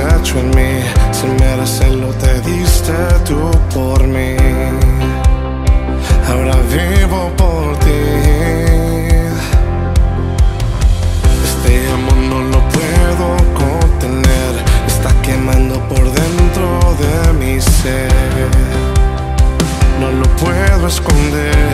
has hecho en mí, sin merecerlo te diste tú por mí. Ahora vivo por ti. Este amor no lo puedo contener, está quemando por dentro de mi ser. No lo puedo esconder.